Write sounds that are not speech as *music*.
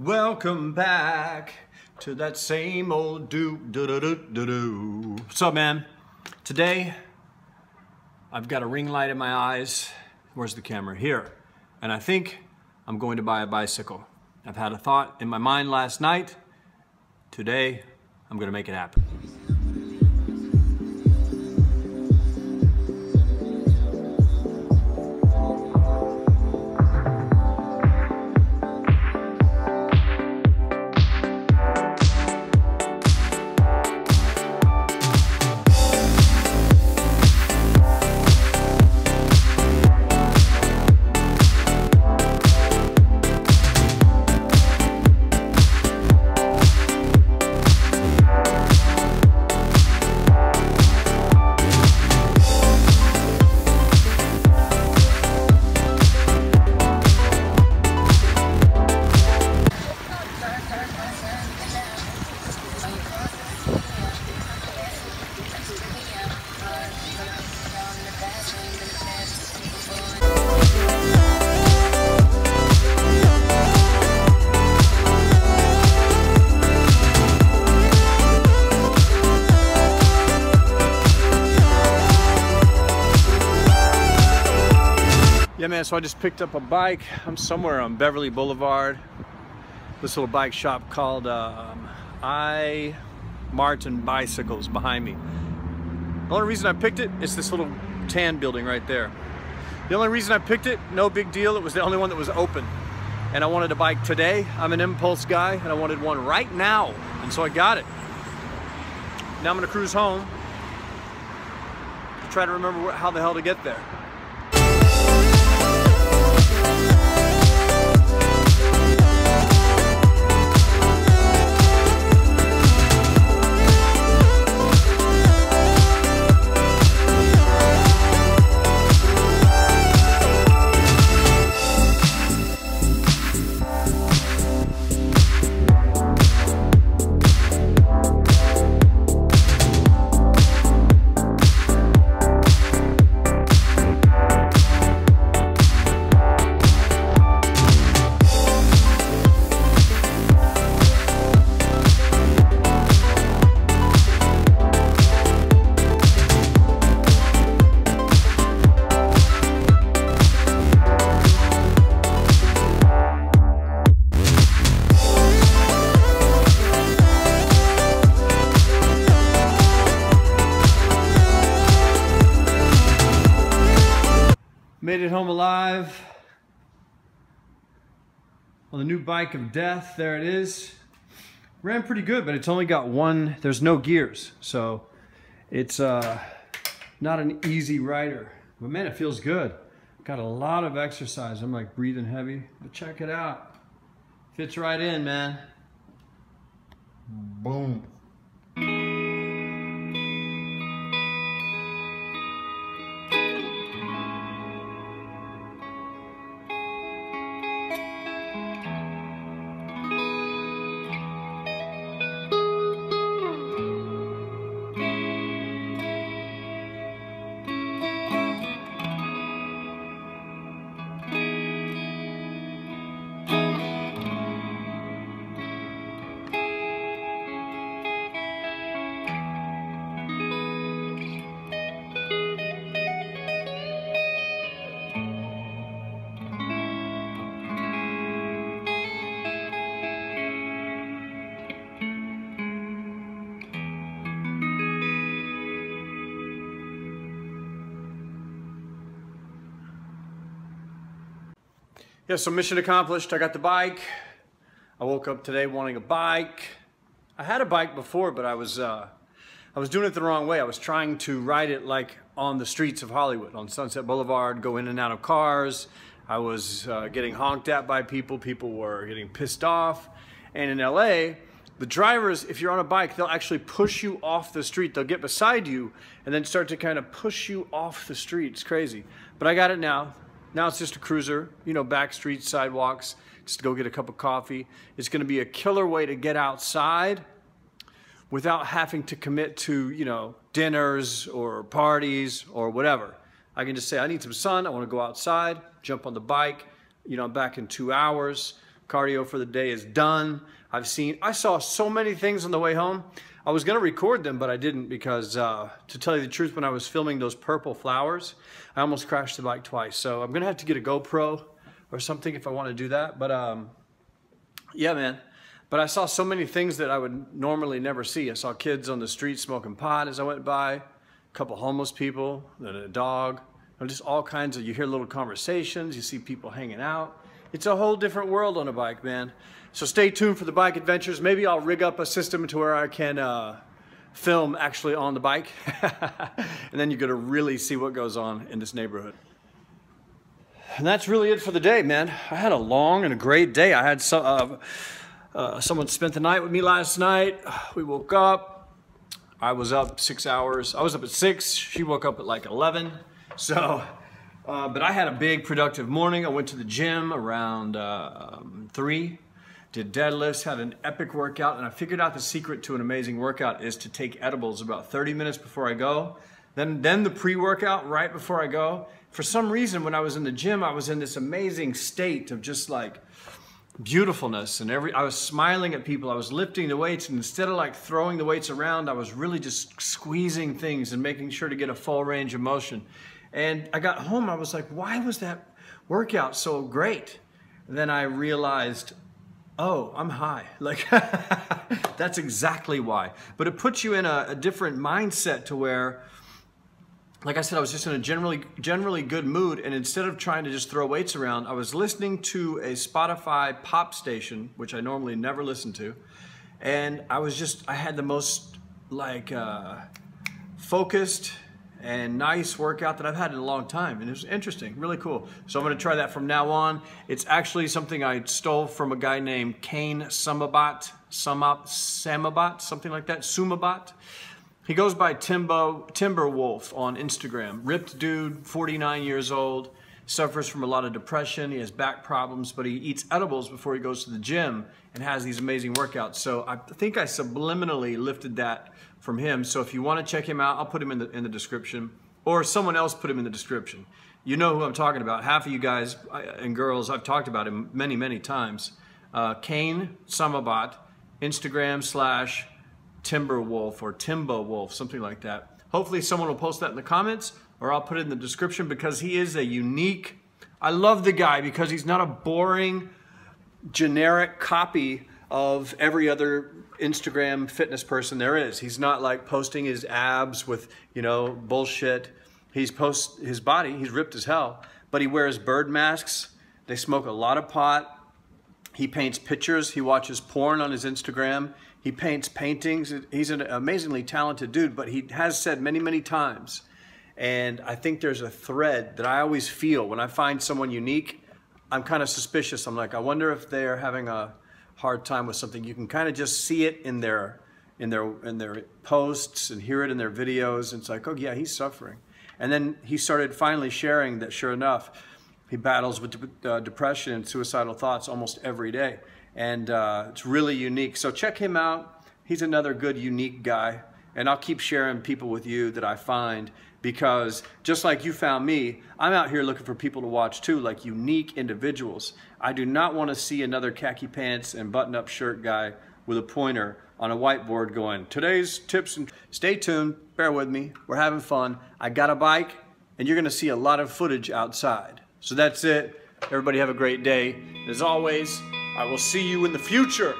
Welcome back to that same old do do do do do do. What's up, man? Today, I've got a ring light in my eyes. Where's the camera? Here. And I think I'm going to buy a bicycle. I've had a thought in my mind last night. Today, I'm going to make it happen. Man, so I just picked up a bike. I'm somewhere on Beverly Boulevard. This little bike shop called um, I Martin Bicycles behind me. The only reason I picked it is this little tan building right there. The only reason I picked it, no big deal, it was the only one that was open. And I wanted a bike today. I'm an impulse guy and I wanted one right now. And so I got it. Now I'm gonna cruise home. Try to remember how the hell to get there. It home alive on the new bike of death. There it is. Ran pretty good, but it's only got one, there's no gears. So it's uh, not an easy rider. But man, it feels good. Got a lot of exercise. I'm like breathing heavy, but check it out. Fits right in, man. Boom. Yeah, so mission accomplished. I got the bike. I woke up today wanting a bike. I had a bike before, but I was uh, I was doing it the wrong way. I was trying to ride it like on the streets of Hollywood, on Sunset Boulevard, go in and out of cars. I was uh, getting honked at by people. People were getting pissed off. And in LA, the drivers, if you're on a bike, they'll actually push you off the street. They'll get beside you and then start to kind of push you off the street. It's crazy. But I got it now. Now it's just a cruiser, you know, back streets, sidewalks, just to go get a cup of coffee. It's going to be a killer way to get outside without having to commit to, you know, dinners or parties or whatever. I can just say, I need some sun. I want to go outside, jump on the bike. You know, I'm back in two hours. Cardio for the day is done. I've seen, I saw so many things on the way home. I was gonna record them, but I didn't because uh, to tell you the truth, when I was filming those purple flowers, I almost crashed the bike twice. So I'm gonna have to get a GoPro or something if I wanna do that. But um, yeah, man. But I saw so many things that I would normally never see. I saw kids on the street smoking pot as I went by, a couple homeless people, then a dog, just all kinds of, you hear little conversations, you see people hanging out. It's a whole different world on a bike, man. So stay tuned for the bike adventures. Maybe I'll rig up a system to where I can uh, film actually on the bike. *laughs* and then you're gonna really see what goes on in this neighborhood. And that's really it for the day, man. I had a long and a great day. I had some, uh, uh, someone spent the night with me last night. We woke up. I was up six hours. I was up at six. She woke up at like 11. So, uh, but I had a big productive morning. I went to the gym around uh, um, three, did deadlifts, had an epic workout, and I figured out the secret to an amazing workout is to take edibles about 30 minutes before I go. Then, then the pre-workout right before I go. For some reason, when I was in the gym, I was in this amazing state of just like beautifulness and every I was smiling at people I was lifting the weights and instead of like throwing the weights around I was really just squeezing things and making sure to get a full range of motion and I got home, I was like, why was that workout so great? And then I realized, oh, I'm high. *laughs* Like, that's exactly why. But it puts you in a, a, different mindset to where, like I said, I was just in a generally, generally good mood. And instead of trying to just throw weights around, I was listening to a Spotify pop station, which I normally never listen to. And I was just, I had the most like uh, focused, and nice workout that I've had in a long time. And it was interesting, really cool. So I'm gonna try that from now on. It's actually something I stole from a guy named Kane Sumabat, Sumap, Samabat, something like that, Sumabat. He goes by Timbo, Timberwolf on Instagram. Ripped dude, 49 years old, suffers from a lot of depression. He has back problems, but he eats edibles before he goes to the gym and has these amazing workouts. So I think I subliminally lifted that from him. So if you want to check him out, I'll put him in the, in the description or someone else put him in the description. You know who I'm talking about. Half of you guys and girls, I've talked about him many, many times. Uh, Kane Samabat, Instagram slash Timberwolf or Timbo Wolf, something like that. Hopefully someone will post that in the comments or I'll put it in the description because he is a unique, I love the guy because he's not a boring, generic copy of every other Instagram fitness person there is. He's not like posting his abs with, you know, bullshit. He's post his body, he's ripped as hell, but he wears bird masks. They smoke a lot of pot. He paints pictures. He watches porn on his Instagram. He paints paintings. He's an amazingly talented dude, but he has said many, many times, and I think there's a thread that I always feel when I find someone unique. I'm kind of suspicious. I'm like, I wonder if they're having a hard time with something, you can kind of just see it in their in their in their posts and hear it in their videos. And it's like, oh yeah, he's suffering. And then he started finally sharing that. Sure enough, he battles with uh, depression and suicidal thoughts almost every day, and uh, it's really unique. So check him out. He's another good, unique guy. And I'll keep sharing people with you that I find because just like you found me, I'm out here looking for people to watch too, like unique individuals. I do not want to see another khaki pants and button up shirt guy with a pointer on a whiteboard going, today's tips and stay tuned, bear with me, we're having fun. I got a bike and you're gonna see a lot of footage outside. So that's it. Everybody have a great day. As always, I will see you in the future.